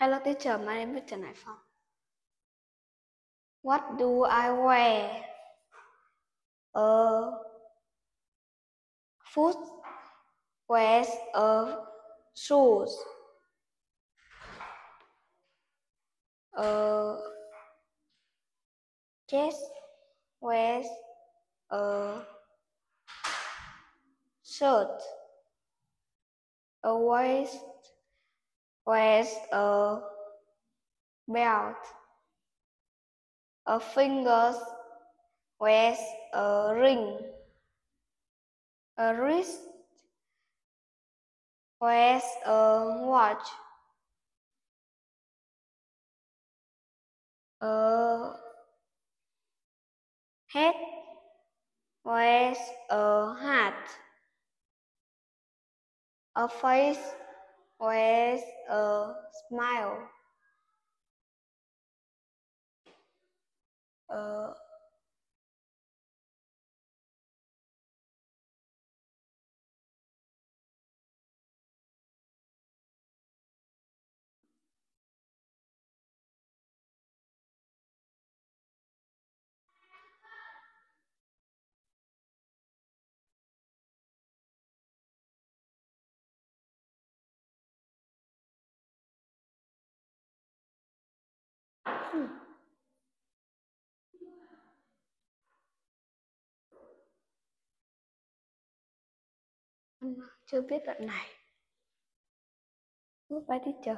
Hello teacher, my name is Trần Hải Phong. What do I wear? A foot wears a shoes. A chest wears a shirt. A waist wears a belt. A finger wears a ring. A wrist wears a watch. A head wears a hat. A face with uh, a smile. Uh, Chưa biết đoạn này. Goodbye teacher.